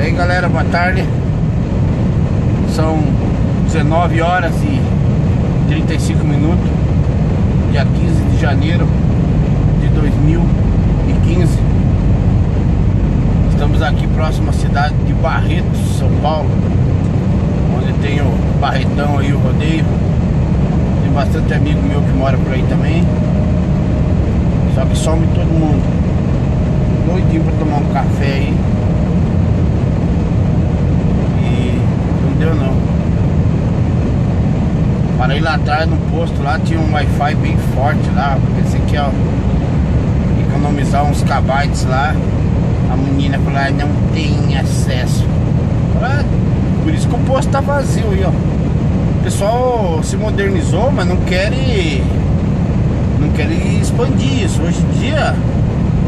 E aí galera, boa tarde. São 19 horas e 35 minutos Dia 15 de janeiro de 2015 Estamos aqui próximo à cidade de Barretos, São Paulo Onde tem o Barretão aí, o rodeio. Tem bastante amigo meu que mora por aí também. Só que some todo mundo. Doidinho pra tomar um café aí deu não. Parei lá atrás no posto, lá tinha um Wi-Fi bem forte lá. Pensei que economizar uns kbytes lá. A menina falou, ah, não tem acesso. Ah, por isso que o posto tá vazio aí, ó. O pessoal se modernizou, mas não quer não quer expandir isso. Hoje em dia,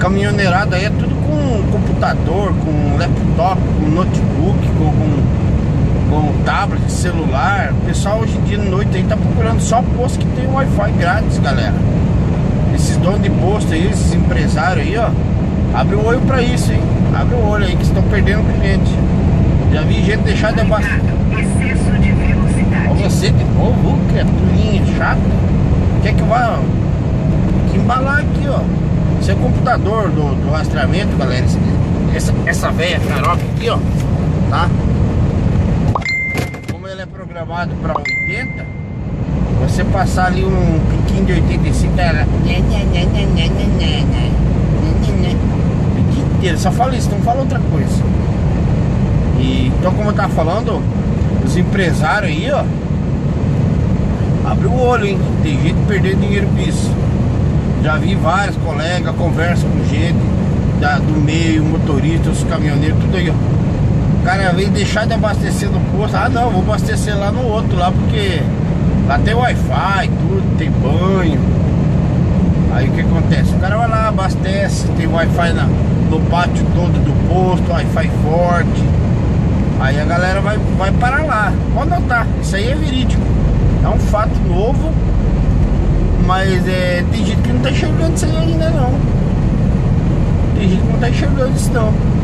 caminhoneirada aí é tudo com computador, com laptop, com notebook, com, com com tablet, celular. O pessoal hoje em dia de noite aí tá procurando só posto que tem Wi-Fi grátis, galera. Esses donos de posto aí, esses empresários aí, ó. Abre o olho pra isso, hein? Abre o olho aí que estão perdendo cliente. Já vi gente deixar de abastecer. Excesso de velocidade. Você de novo, criaturinha chata. Quer que vá que embalar aqui, ó. Esse é o computador do, do rastreamento, galera. Essa, essa velha caroca aqui, ó. Tá? Programado para 80, você passar ali um piquinho de 85, ela. O dia inteiro, só fala isso, não fala outra coisa. E, então, como eu tava falando, os empresários aí, ó, abre o olho, hein? Tem gente perder dinheiro com isso. Já vi vários colegas, conversa com gente da, do meio, motoristas, os caminhoneiros, tudo aí, ó o cara vem deixar de abastecer no posto. Ah não, vou abastecer lá no outro lá porque lá tem Wi-Fi, tudo, tem banho. Aí o que acontece? O cara vai lá, abastece, tem Wi-Fi no pátio todo do posto, Wi-Fi forte. Aí a galera vai, vai para lá. Pode notar, isso aí é verídico. É um fato novo, mas é, tem gente que não tá enxergando isso aí ainda não. Tem gente que não tá enxergando isso não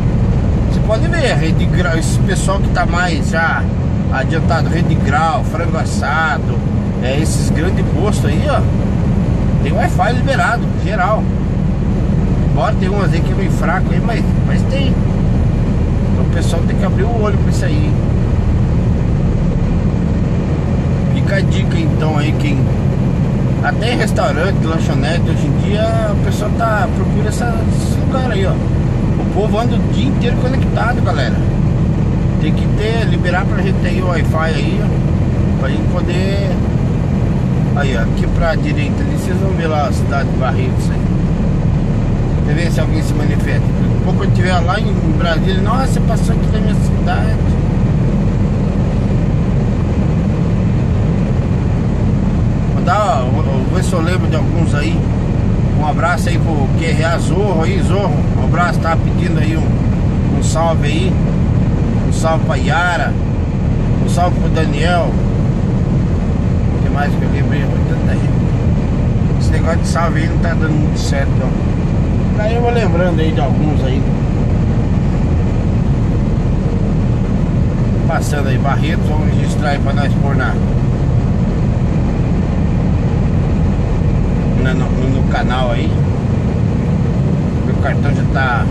pode ver, rede grau, esse pessoal que tá mais já adiantado, rede grau, frango assado, é, esses grandes postos aí, ó, tem Wi-Fi liberado, geral. Embora tem umas aí que é meio fraco aí, mas, mas tem. Então o pessoal tem que abrir o olho pra isso aí. Fica a dica então aí quem. Até restaurante, lanchonete, hoje em dia o pessoal tá. procura essa, esse lugar aí, ó povo anda o dia inteiro conectado, galera. Tem que ter, liberar pra gente ter o Wi-Fi aí, ó, pra gente poder. Aí, ó, aqui pra direita ali, vocês vão ver lá a cidade de Barretos aí. Quer ver se alguém se manifesta. Daqui pouco eu estiver lá em Brasília, nossa, passou aqui da minha cidade. Vou dar, vou ver se eu lembro de alguns aí. Um abraço aí pro QRA Zorro aí, Zorro. Um abraço, tá pedindo aí um, um salve aí. Um salve pra Yara. Um salve pro Daniel. O que mais que eu lembrei? Tanta gente. Esse negócio de salve aí não tá dando muito certo não. Aí eu vou lembrando aí de alguns aí. Passando aí, Barretos, vamos registrar aí pra nós pôr na no, no, canal aí. Meu cartão já tá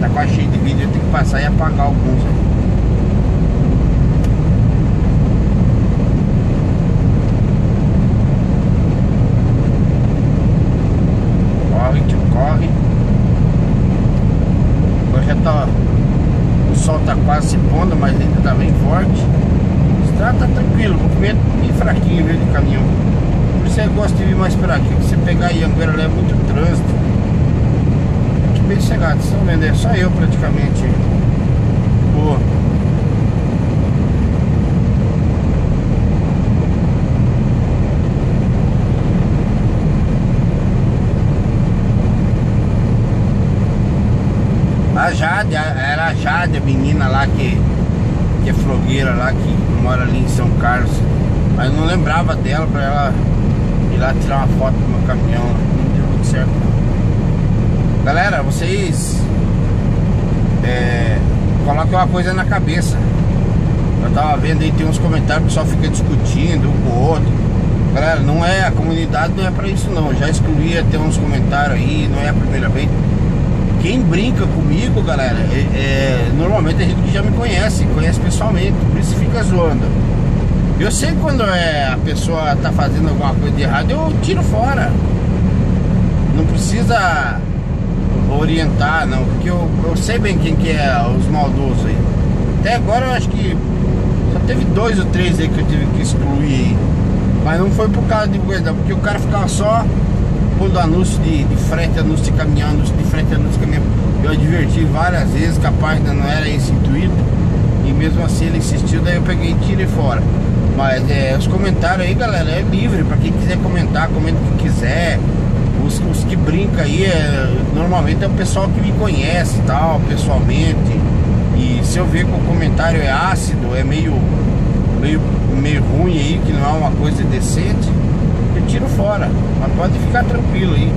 Tá quase cheio de vídeo, eu tenho que passar e apagar alguns aí. Corre, tio, corre. Agora já tá. O sol tá quase se pondo, mas ainda tá bem forte. Estrada tá tranquilo, movimento bem fraquinho viu, de caminhão você gosta de vir mais por aqui, você pegar Anguera é muito trânsito. Aqui bem chegado, estão vendo, é só eu praticamente. Boa. A Jade, era a Jade, a menina lá que, que é flogueira lá, que mora ali em São Carlos. Mas não lembrava dela pra ela tirar uma foto do meu caminhão, não deu muito certo. Galera, vocês é, que uma coisa na cabeça. Eu tava vendo aí, tem uns comentários que só fica discutindo um com o outro. Galera, não é, a comunidade não é pra isso não. Já excluí até uns comentários aí, não é a primeira vez. Quem brinca comigo, galera, é, é, normalmente é gente que já me conhece, conhece pessoalmente, por isso fica zoando. Eu sei quando é, a pessoa tá fazendo alguma coisa de errado, eu tiro fora. Não precisa orientar, não, porque eu, eu sei bem quem que é os maldosos aí. Até agora eu acho que só teve dois ou três aí que eu tive que excluir. Mas não foi por causa de coisa, porque o cara ficava só pondo anúncio de, de frete, anúncio de caminhão, anúncio de frete, anúncio de caminhão. Eu adverti várias vezes que a página não era esse intuito. E mesmo assim ele insistiu, daí eu peguei e tirei fora. Mas é, os comentários aí, galera, é livre. Pra quem quiser comentar, comenta o que quiser. Os, os que brincam aí, é, normalmente é o pessoal que me conhece tal, pessoalmente. E se eu ver que o comentário é ácido, é meio, meio, meio ruim aí, que não é uma coisa decente, eu tiro fora. Mas pode ficar tranquilo aí.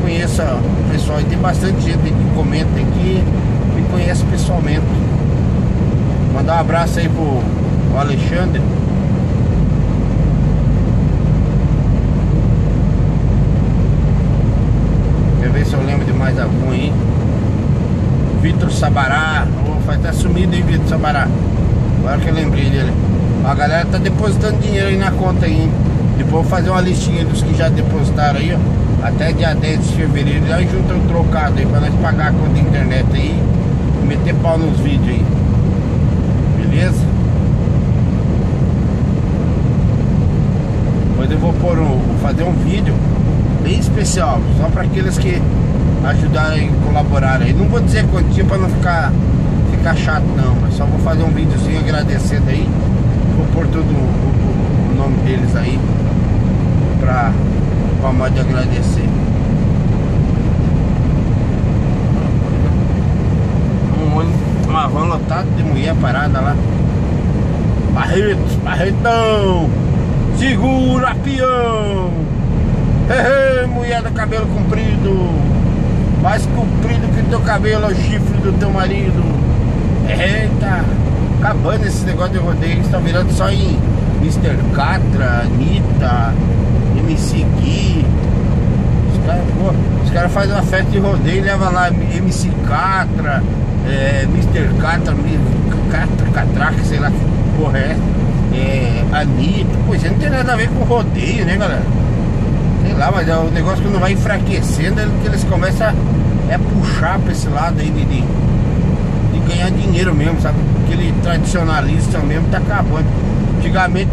Conheça o pessoal, e tem bastante gente que comenta aqui, me conhece pessoalmente. Mandar um abraço aí pro, pro Alexandre. Quer ver se eu lembro de mais algum aí. Vitor Sabará. Oh, faz até sumido aí, Vitor Sabará. Agora que eu lembrei dele. A galera tá depositando dinheiro aí na conta aí, hein? Depois vou fazer uma listinha dos que já depositaram aí, ó. Até dia 10 de fevereiro. Já junta um trocado aí pra nós pagar a conta da internet aí. E meter pau nos vídeos aí. Beleza? Depois eu vou pôr um, fazer um vídeo bem especial, só para aqueles que ajudarem, colaborarem. Não vou dizer quantia para não ficar, ficar chato não, mas só vou fazer um videozinho agradecendo aí. Vou pôr todo o, o, o nome deles aí pra, pra modo de agradecer. Um ônibus, uma van lotada de mulher parada lá. Barretos, Barretão! Segura, peão! Mulher do cabelo comprido! Mais comprido que o teu cabelo, é o chifre do teu marido! Eita! Acabando esse negócio de rodeio, está virando só em Mr. Catra, Anitta, MC Gui. Os caras cara fazem uma festa de rodeio e levam lá MC Catra, é, Mr. Catra, Catra, Catraca, sei lá que porra é é, Anitta, pois é, não tem nada a ver com rodeio, né, galera? Sei lá, mas é o negócio que não vai enfraquecendo, é que eles começam a é puxar pra esse lado aí de, de, de ganhar dinheiro mesmo, sabe? Aquele tradicionalista mesmo tá acabando. Antigamente,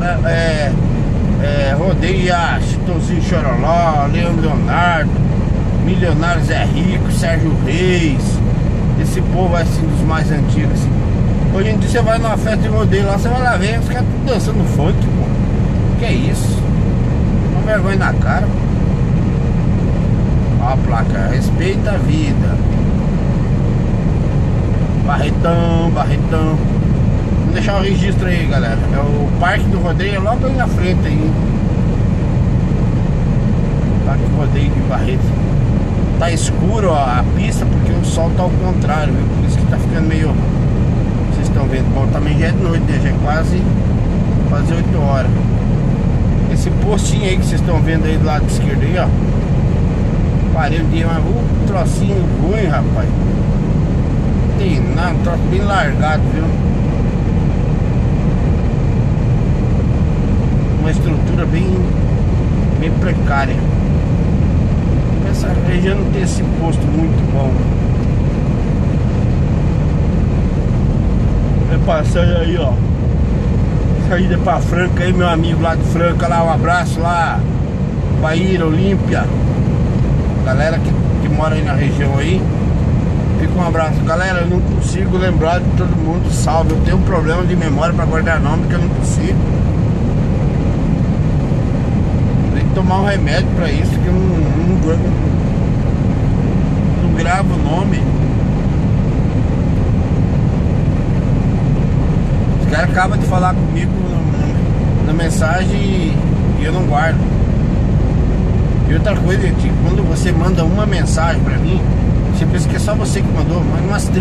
é, é, é rodeio ia Chitãozinho Choroló, Leandro Leonardo, Milionários é Rico, Sérgio Reis, esse povo assim dos mais antigos, assim. Hoje em dia você vai numa festa de rodeio lá, você vai lá ver os caras tudo dançando funk, pô. Que é isso? Vergonha na cara. A placa, respeita a vida. Barretão, Barretão. Vamos deixar o registro aí, galera. É o Parque do Rodeio logo aí na frente aí. Parque do Rodeio de Barreto. Tá escuro ó, a pista porque o sol tá ao contrário, viu? Por isso que tá ficando meio estão vendo, bom, também já é de noite, né? Já é quase, quase 8 horas. Esse postinho aí que vocês estão vendo aí do lado esquerdo aí, ó. Parei de uma, um trocinho ruim, rapaz. Não tem nada, um troço bem largado, viu? Uma estrutura bem, bem precária. Essa região não tem esse posto muito bom. passando aí, ó. Saída pra Franca aí, meu amigo lá de Franca lá, um abraço lá. Bahia, Olímpia. Galera que, que mora aí na região aí. Fica um abraço. Galera, eu não consigo lembrar de todo mundo, salve. Eu tenho um problema de memória pra guardar nome que eu não consigo. Tem que tomar um remédio pra isso, que eu não, não, não, não gravo o nome. O acaba de falar comigo na mensagem e eu não guardo. E outra coisa, quando você manda uma mensagem pra mim, você pensa que é só você que mandou, mas umas